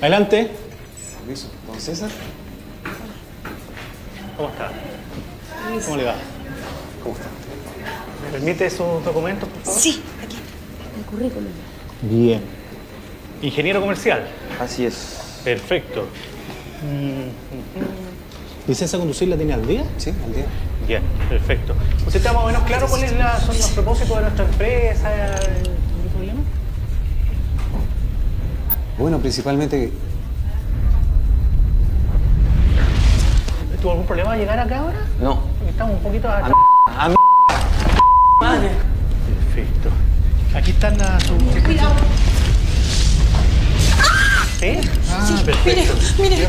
Adelante. Permiso. ¿Don César? ¿Cómo está? ¿Cómo le va? ¿Cómo está? ¿Me permite sus documentos, por favor? Sí, aquí. El currículum. Bien. Ingeniero comercial. Así es. Perfecto. ¿Licencia a conducir la tiene al día? ¿Sí? ¿Al día? Bien, perfecto. ¿Usted está más o menos claro cuáles son los propósitos de nuestra empresa? ¿El problema? Bueno, principalmente ¿Tuvo algún problema al llegar acá ahora? No. Porque Estamos un poquito. A mí. Madre. Perfecto. Aquí están las... Cuidado. Ah, perfecto. mire, mire. Mire.